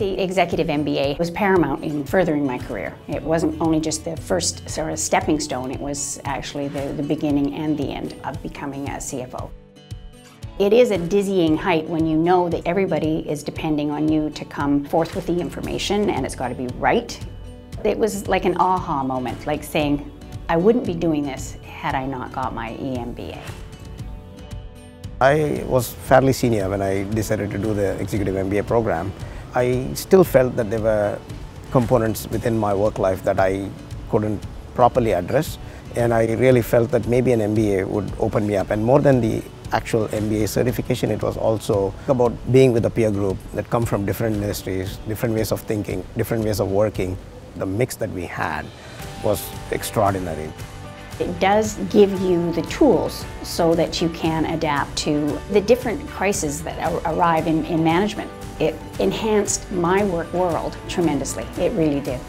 The executive MBA was paramount in furthering my career. It wasn't only just the first sort of stepping stone, it was actually the, the beginning and the end of becoming a CFO. It is a dizzying height when you know that everybody is depending on you to come forth with the information and it's got to be right. It was like an aha moment, like saying, I wouldn't be doing this had I not got my EMBA. I was fairly senior when I decided to do the executive MBA program. I still felt that there were components within my work life that I couldn't properly address and I really felt that maybe an MBA would open me up and more than the actual MBA certification it was also about being with a peer group that come from different industries, different ways of thinking, different ways of working. The mix that we had was extraordinary. It does give you the tools so that you can adapt to the different crises that arrive in, in management. It enhanced my work world tremendously. It really did.